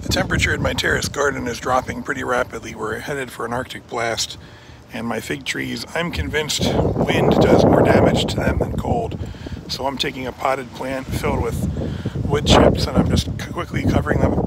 The temperature in my terrace garden is dropping pretty rapidly. We're headed for an arctic blast and my fig trees, I'm convinced wind does more damage to them than cold. So I'm taking a potted plant filled with wood chips and I'm just quickly covering them